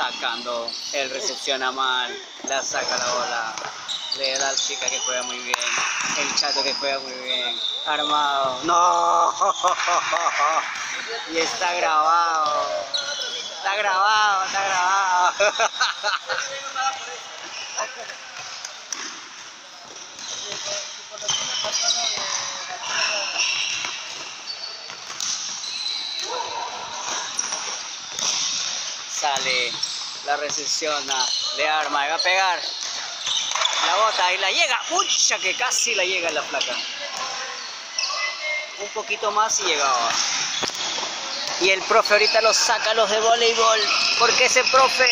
sacando, el recepciona mal, la saca la bola, le da al chica que juega muy bien, el chato que juega muy bien, armado, no, y está grabado, está grabado, está grabado. Sale, la recepciona, le arma, va a pegar. La bota y la llega. ¡Ucha! Que casi la llega la placa. Un poquito más y llegaba. Y el profe ahorita los saca los de voleibol. Porque ese profe